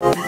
Bye.